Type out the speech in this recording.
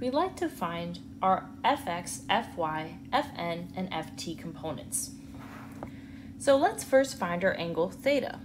we'd like to find our fx, fy, fn, and ft components. So let's first find our angle theta.